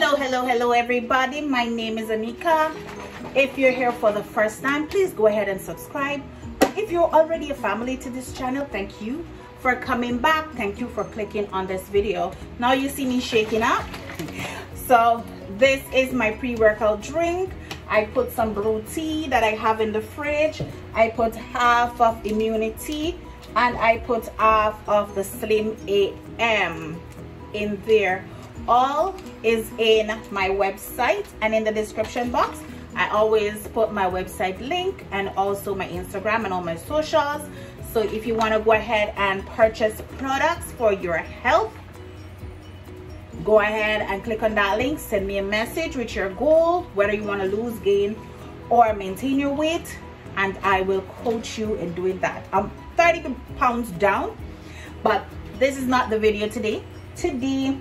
hello hello hello everybody. My name is Honeika. If you're here for the first time please go ahead and subscribe. If you're already a family to this channel thank you for coming back. Thank you for clicking on this video. Now you see me shaking up. So this is my pre-workout drink. I put some blue tea that I have in the fridge. I put half of immunity and I put half of the slim AM in there all is in my website and in the description box. I always put my website link and also my Instagram and all my socials. So if you want to go ahead and purchase products for your health go ahead and click on that link send me a message with your goal whether you want to lose gain or maintain your weight and I will coach you in doing that. I'm 30 pounds down but this is not the video today. Today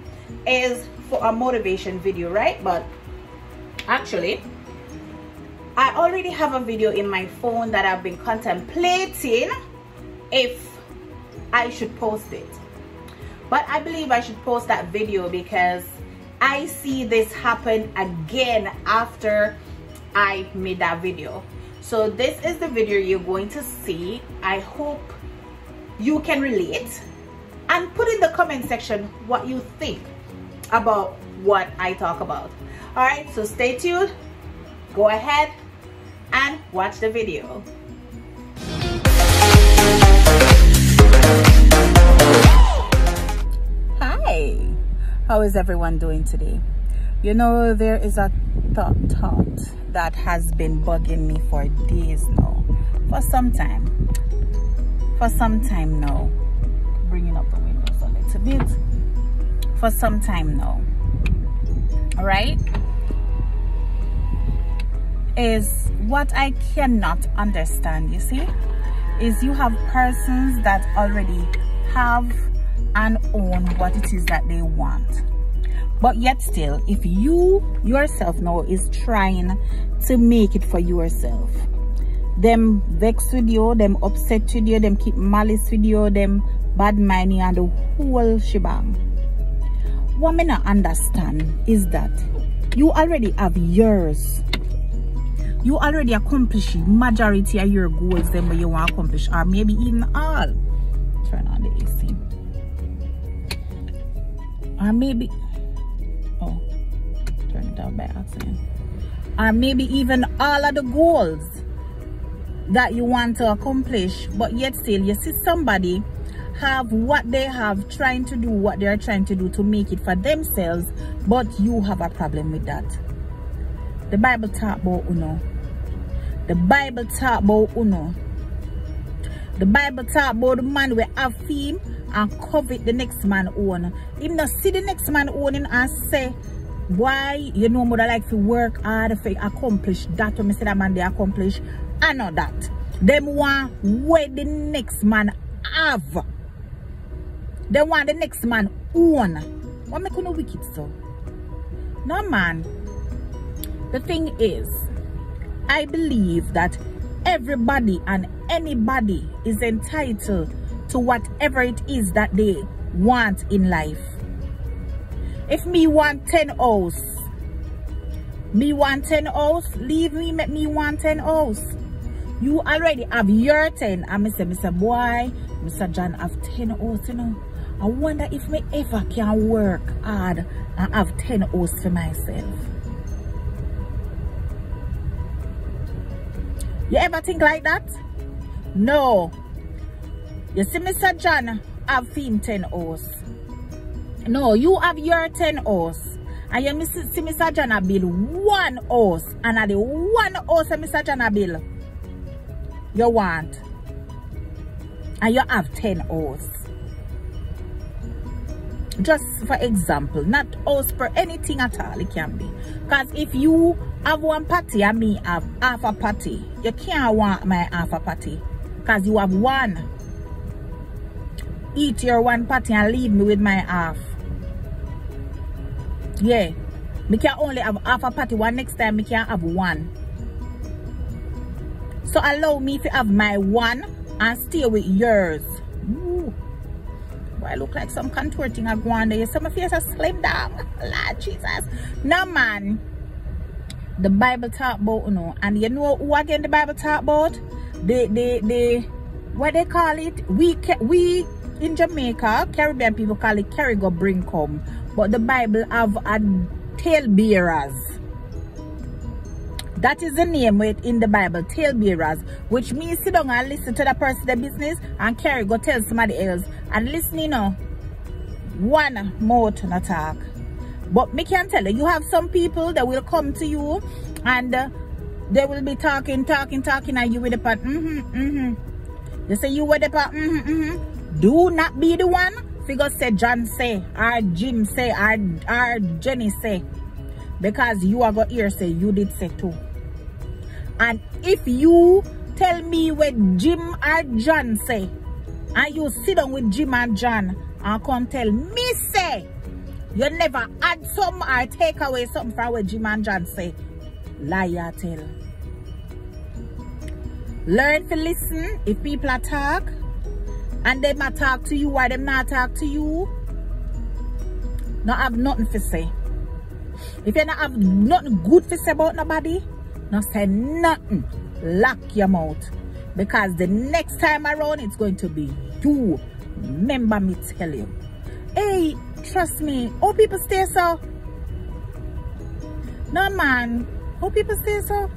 is for a motivation video right? But actually I already have a video in my phone that I've been contemplating if I should post it. But I believe I should post that video because I see this happen again after I made that video. So this is the video you're going to see. I hope you can relate. And put in the comment section what you think about what I talk about. All right, so stay tuned. Go ahead and watch the video. Hi, how is everyone doing today? You know, there is a thought, thought that has been bugging me for days now, for some time, for some time now, bringing up the windows a little bit for some time now. All right is what i cannot understand you see is you have persons that already have and own what it is that they want. But yet still if you yourself now is trying to make it for yourself them vex with you them upset with you them keep malice with you them bad minding and the whole shebang what me not understand is that you already have yours you already accomplish majority of your goals then what you want to accomplish or maybe even all. Turn on the AC or maybe oh turn it off by accident. Or maybe even all of the goals that you want to accomplish but yet still you see somebody have what they have trying to do what they're trying to do to make it for themselves but you have a problem with that. The bible talk about uno. The bible talk about uno. The bible talk about the man we have fame and covet the next man own. Him not see the next man owning and say why you know mother like to work hard to accomplish that when me say that man they accomplish i know that. Them want where the next man have they want the next man own. What make no wicked so? No man. The thing is, I believe that everybody and anybody is entitled to whatever it is that they want in life. If me want 10 house, me want 10 house, leave me, make me want 10 house. You already have your 10. And I say, Mr. Boy, Mr. John have 10 house, you know. I wonder if me ever can work hard and have 10 hosts for myself. You ever think like that? No. You see Mr. John have him 10 hosts. No, you have your 10 hosts. And you see Mr. John a bill one host. And at the one host Mr. John a bill you want. And you have 10 hosts just for example not us for anything at all it can be. Because if you have one party and me have half a party you can't want my half a party. Because you have one. Eat your one party and leave me with my half. Yeah. Me can only have half a party. One next time me can have one. So allow me to have my one and stay with yours Ooh. I look like some contorting a go on there. So my face slim down. Lord Jesus. No man. The Bible talk about, you know, and you know who again the Bible talk about? The the the what they call it? We we in Jamaica, Caribbean people call it Carrigo bring come. But the Bible have a tale bearers. That is the name in the Bible, tale bearers, which means sit down and listen to the person the business and carry go tell somebody else. And listening, know, one mouth not talk. But me can tell you, you have some people that will come to you and uh, they will be talking, talking, talking, and you with the part, mm-hmm, mm-hmm. They say you with the part, mm-hmm, mm-hmm. Do not be the one. Figure say John say, or Jim say, or, or Jenny say. Because you are to hear say, you did say too. And if you tell me what Jim or John say, and you sit down with Jim and John and come tell me say, you never add some or take away something from what Jim and John say, liar tell. Learn to listen if people are talk and they might talk to you why them not talk to you. Not have nothing to say. If you not have nothing good to say about nobody, not say nothing. Lock your mouth. Because the next time around, it's going to be you. Remember me tell you. Hey, trust me. All people stay so. No, man. All people stay so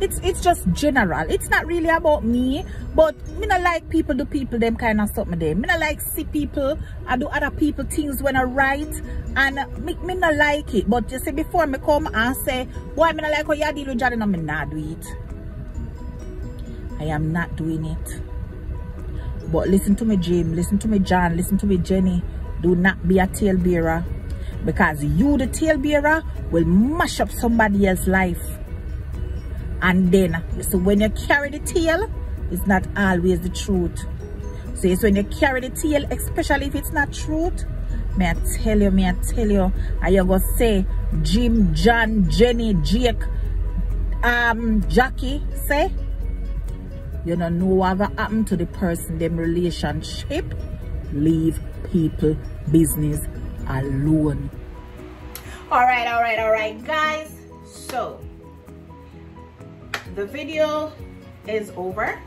it's it's just general it's not really about me but me not like people do people them kind of stuff me them me not like see people I do other people things when I write and me, me not like it but you see before me come and say why me not like how you deal with Jordan me not do it I am not doing it. But listen to me Jim. Listen to me John. Listen to me Jenny. Do not be a tale bearer because you the tale bearer will mash up somebody else's life. And then so when you carry the tale it's not always the truth. So it's when you carry the tale especially if it's not truth may I tell you may I tell you are you gonna say Jim John Jenny Jake um Jackie say you don't know what happened to the person them relationship leave people business alone. All right all right all right guys. So the video is over.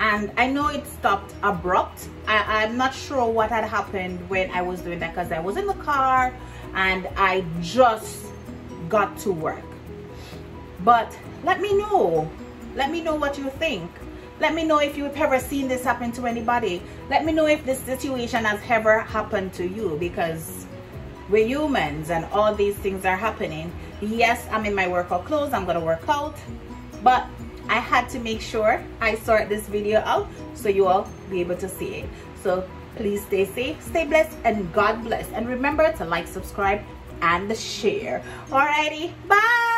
And I know it stopped abrupt. I, am not sure what had happened when I was doing that because I was in the car and I just got to work. But let me know let me know what you think let me know if you've ever seen this happen to anybody let me know if this situation has ever happened to you because we're humans and all these things are happening yes i'm in my workout clothes i'm gonna work out but I had to make sure I sort this video out so you all be able to see it. So please stay safe, stay blessed, and God bless. And remember to like, subscribe, and share. Alrighty, bye!